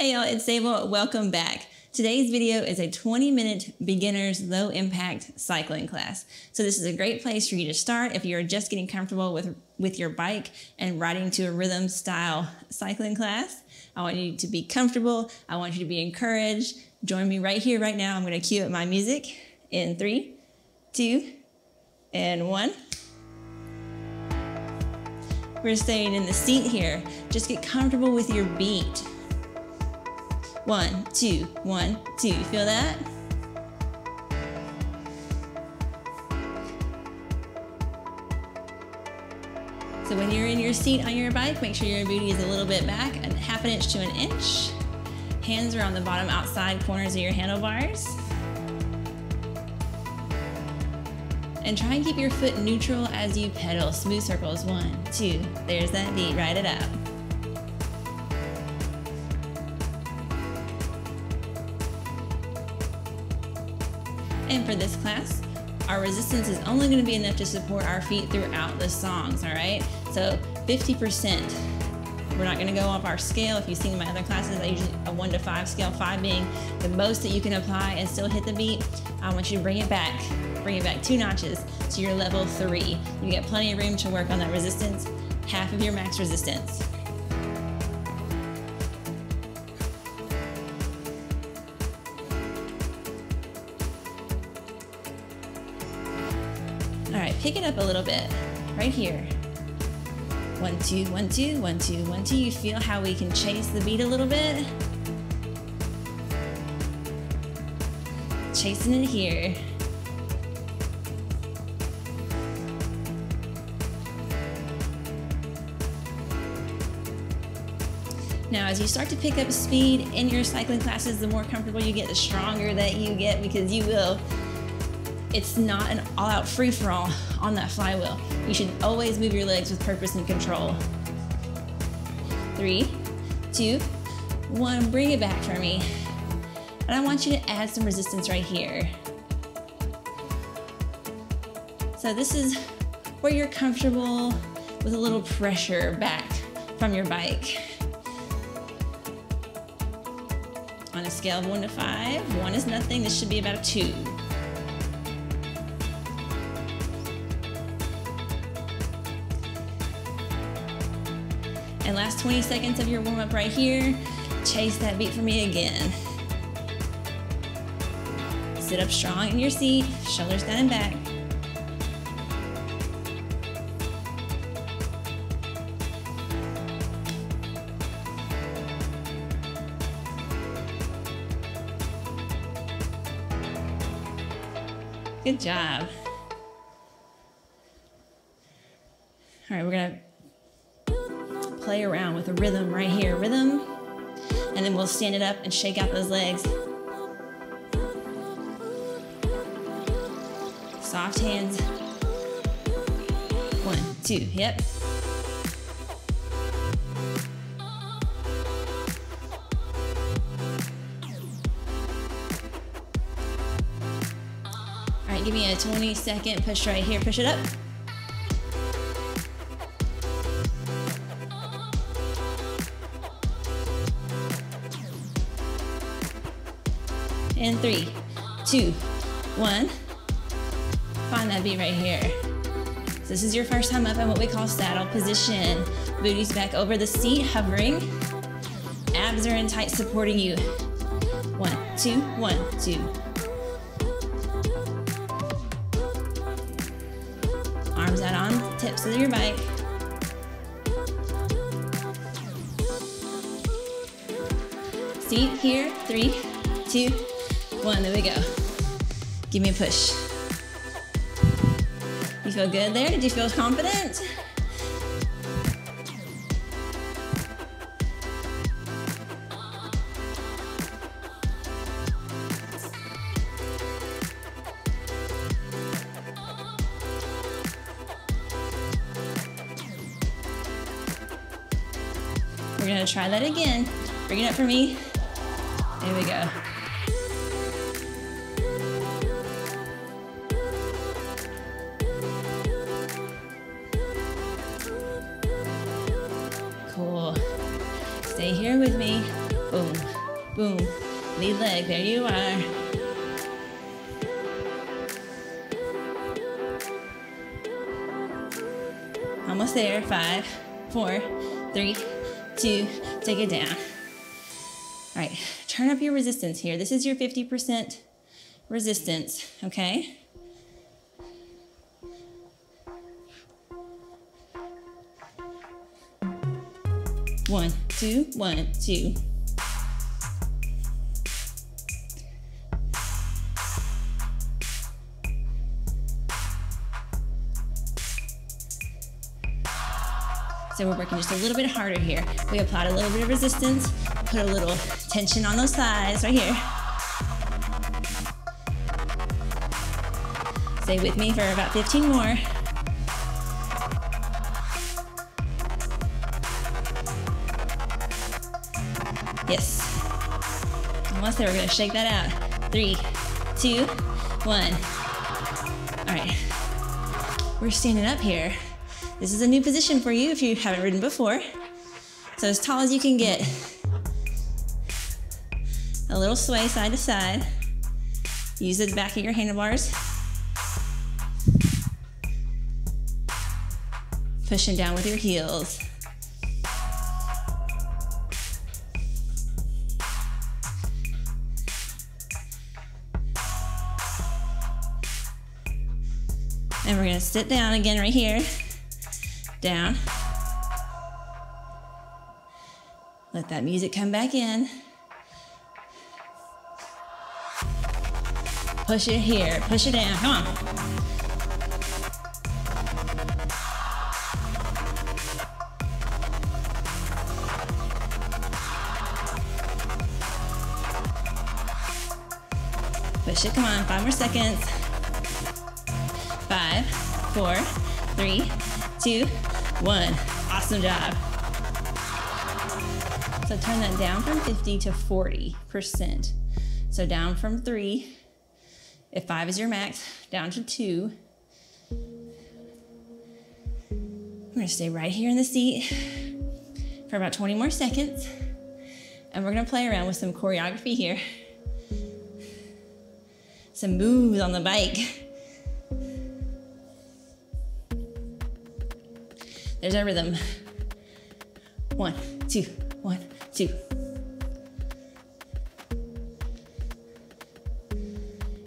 Hey y'all, it's Sable. Welcome back. Today's video is a 20 minute beginner's low impact cycling class. So this is a great place for you to start if you're just getting comfortable with, with your bike and riding to a rhythm style cycling class. I want you to be comfortable. I want you to be encouraged. Join me right here, right now. I'm gonna cue up my music in three, two, and one. We're staying in the seat here. Just get comfortable with your beat. One, two, one, two. You feel that? So when you're in your seat on your bike, make sure your booty is a little bit back, a half an inch to an inch. Hands are on the bottom outside corners of your handlebars. And try and keep your foot neutral as you pedal. Smooth circles, one, two. There's that beat, ride it out. For this class, our resistance is only gonna be enough to support our feet throughout the songs, all right? So 50%. We're not gonna go off our scale. If you've seen my other classes, I usually a one to five scale, five being the most that you can apply and still hit the beat. I want you to bring it back, bring it back two notches to your level three. You get plenty of room to work on that resistance, half of your max resistance. Pick it up a little bit, right here. One, two, one, two, one, two, one, two. You feel how we can chase the beat a little bit? Chasing it here. Now, as you start to pick up speed in your cycling classes, the more comfortable you get, the stronger that you get because you will it's not an all-out free-for-all on that flywheel. You should always move your legs with purpose and control. Three, two, one, bring it back for me. And I want you to add some resistance right here. So this is where you're comfortable with a little pressure back from your bike. On a scale of one to five, one is nothing, this should be about a two. And last 20 seconds of your warm up right here. Chase that beat for me again. Sit up strong in your seat, shoulders down and back. Good job. All right, we're gonna play around with a rhythm right here. Rhythm, and then we'll stand it up and shake out those legs. Soft hands. One, two, yep. All right, give me a 20 second push right here. Push it up. And three, two, one. Find that beat right here. So this is your first time up in what we call saddle position. Booty's back over the seat, hovering. Abs are in tight, supporting you. One, two, one, two. Arms out on tips of your bike. Seat here, three, two, one. There we go. Give me a push. You feel good there? Did you feel confident? We're gonna try that again. Bring it up for me. There we go. There you are. Almost there. Five, four, three, two, take it down. All right, turn up your resistance here. This is your 50% resistance, okay? One, two, one, two. So we're working just a little bit harder here. We applied a little bit of resistance, put a little tension on those thighs right here. Stay with me for about 15 more. Yes. Almost there. We're to shake that out. Three, two, one. All right. We're standing up here. This is a new position for you if you haven't ridden before. So as tall as you can get. A little sway side to side. Use the back of your handlebars. Pushing down with your heels. And we're gonna sit down again right here. Down. Let that music come back in. Push it here, push it down, come on. Push it, come on, five more seconds. Five, four, three, two, one. Awesome job. So turn that down from 50 to 40%. So down from three, if five is your max, down to two. We're gonna stay right here in the seat for about 20 more seconds. And we're gonna play around with some choreography here. Some moves on the bike. There's our rhythm. One, two, one, two.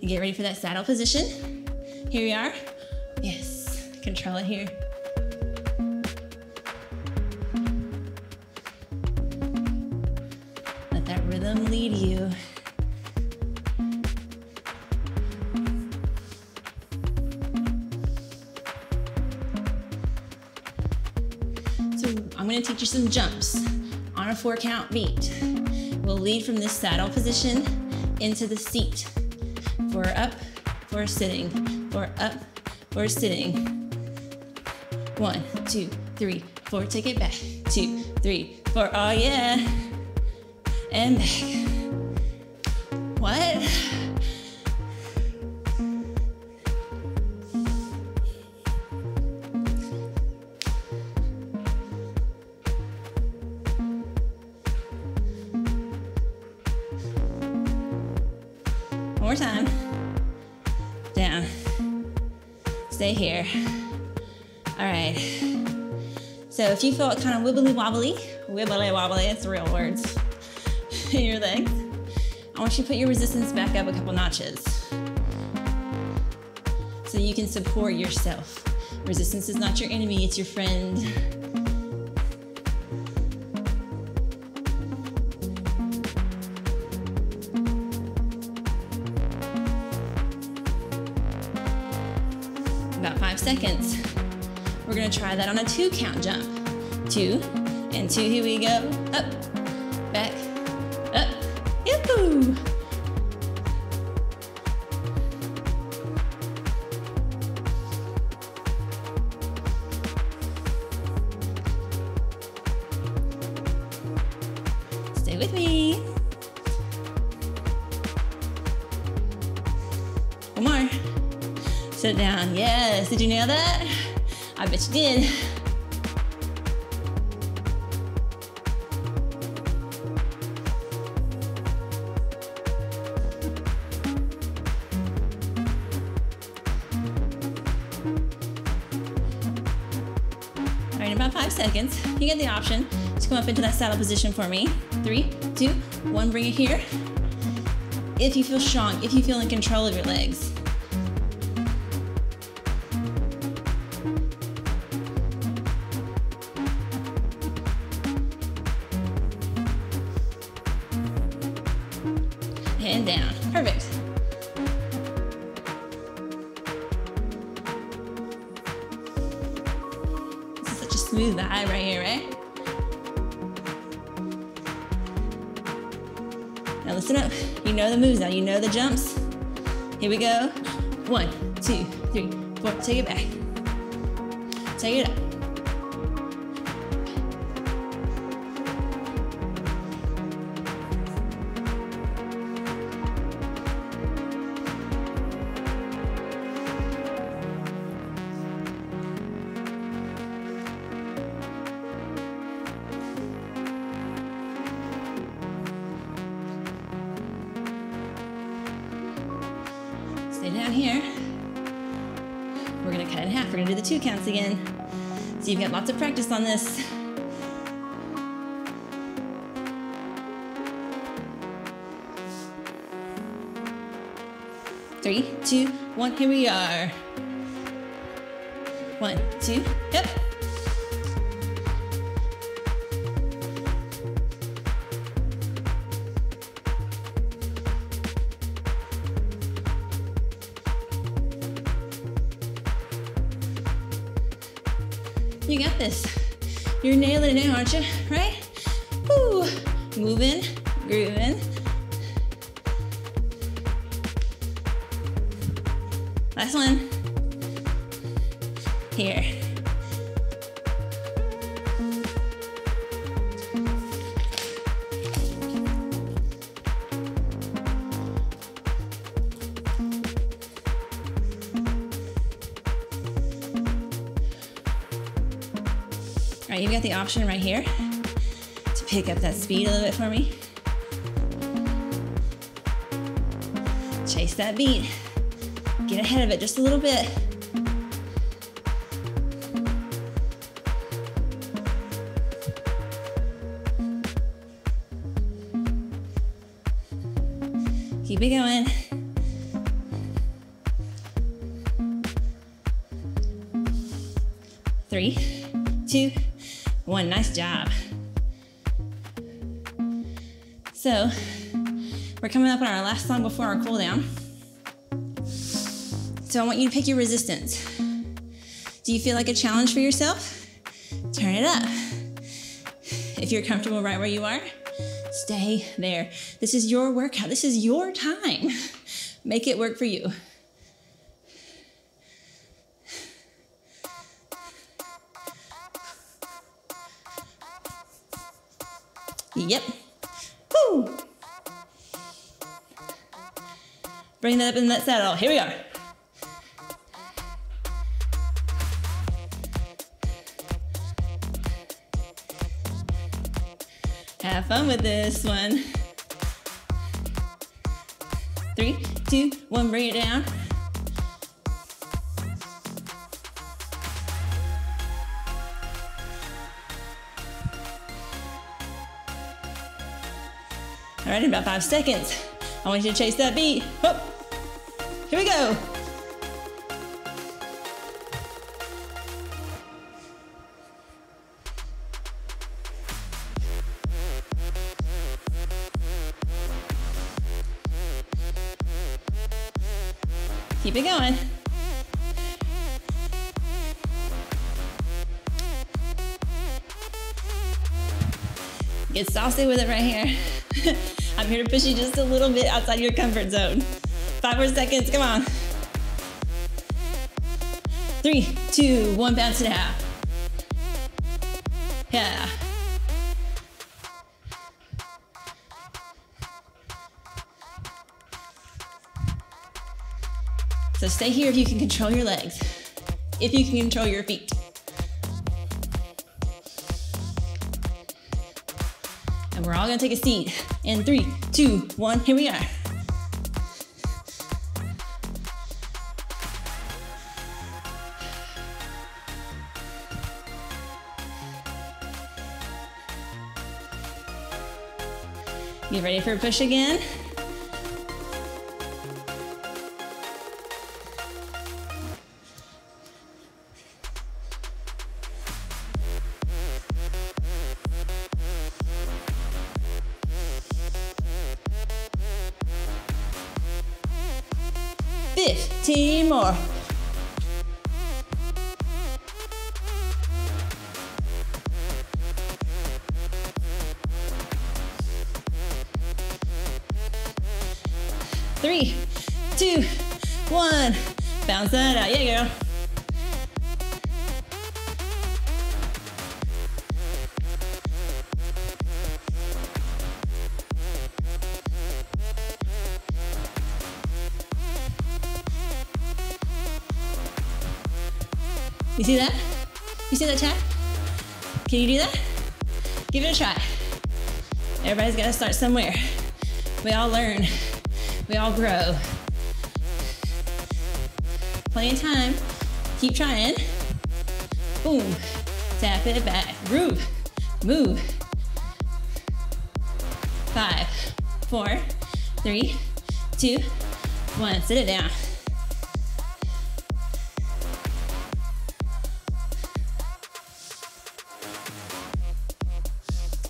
And get ready for that saddle position. Here we are. Yes, control it here. I'm gonna teach you some jumps on a four count beat. We'll lead from this saddle position into the seat. Four up, for sitting, four up, for sitting. One, two, three, four, take it back. Two, three, four, oh yeah. And back. What? Stay here. All right. So if you felt kind of wibbly wobbly, wibbly wobbly, it's real words, in your legs, I want you to put your resistance back up a couple notches so you can support yourself. Resistance is not your enemy, it's your friend. Try that on a two count jump. Two and two, here we go. Up, back, up, yahoo! Stay with me. One more. Sit down. Yes. Did you nail that? I bet you did. All right, in about five seconds, you get the option to come up into that saddle position for me. Three, two, one, bring it here. If you feel strong, if you feel in control of your legs. Now listen up. You know the moves now. You know the jumps. Here we go. One, two, three, four. Take it back. Take it up. We're gonna cut in half. We're gonna do the two counts again. So you've got lots of practice on this. Three, two, one, here we are. One, two, now, aren't you? Right? Woo! Moving, grooving. Last one. Here. Option right here to pick up that speed a little bit for me. Chase that beat. Get ahead of it just a little bit. Keep it going. Three, two, one. Nice job. So, we're coming up on our last song before our cool down. So, I want you to pick your resistance. Do you feel like a challenge for yourself? Turn it up. If you're comfortable right where you are, stay there. This is your workout, this is your time. Make it work for you. Yep. Woo. Bring that up in that saddle. Here we are. Have fun with this one. Three, two, one, bring it down. All right, in about five seconds, I want you to chase that beat. Here we go. Keep it going. Get saucy with it right here. I'm here to push you just a little bit outside your comfort zone. Five more seconds, come on. Three, two, one, bounce it out. Yeah. So stay here if you can control your legs, if you can control your feet. we're all gonna take a seat. In three, two, one, here we are. Get ready for a push again. Three, two, one. Bounce that out. Yeah, girl. You see that? You see that tap? Can you do that? Give it a try. Everybody's got to start somewhere. We all learn. We all grow. Plenty of time. Keep trying. Boom. Tap it back. Groove. Move. Five, four, three, two, one. Sit it down.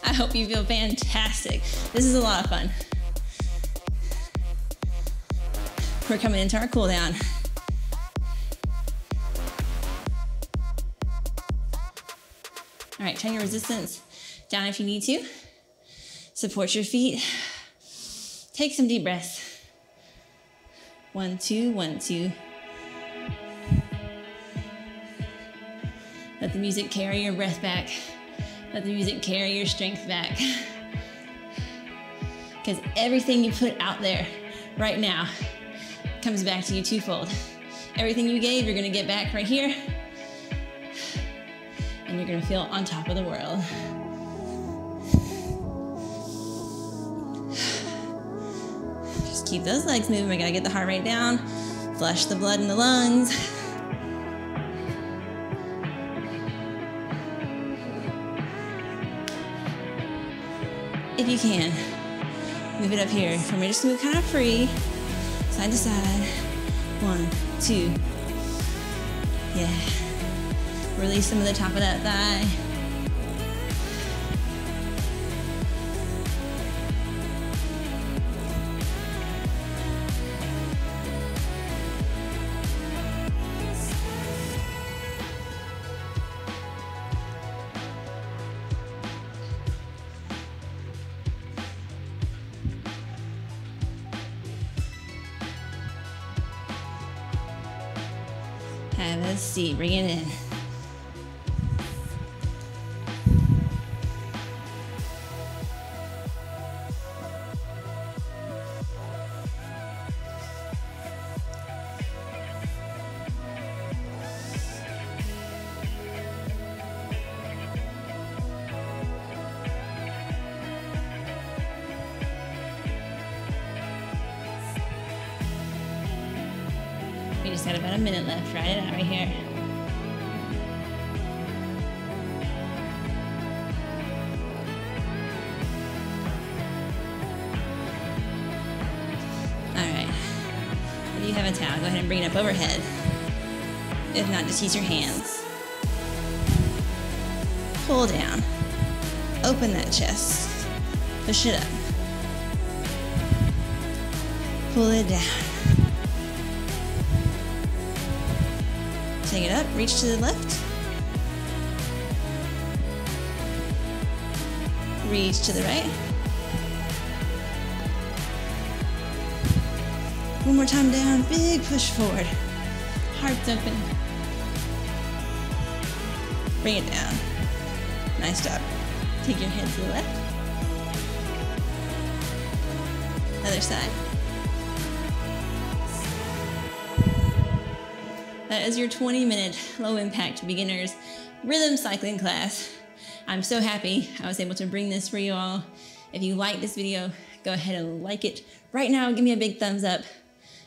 I hope you feel fantastic. This is a lot of fun. We're coming into our cool down. All right, turn your resistance down if you need to. Support your feet. Take some deep breaths. One, two, one, two. Let the music carry your breath back. Let the music carry your strength back. Because everything you put out there right now comes back to you twofold. Everything you gave, you're gonna get back right here, and you're gonna feel on top of the world. Just keep those legs moving. We gotta get the heart rate down, flush the blood in the lungs. If you can, move it up here. For me, just move kind of free side to side. One, two. Yeah. Release some of the top of that thigh. A seat. Bring it in. And bring it up overhead. If not, just use your hands. Pull down. Open that chest. Push it up. Pull it down. Take it up, reach to the left. Reach to the right. One more time down, big push forward. Heart's open. Bring it down. Nice job. Take your hand to the left. Other side. That is your 20 minute low impact beginners rhythm cycling class. I'm so happy I was able to bring this for you all. If you like this video, go ahead and like it right now. Give me a big thumbs up.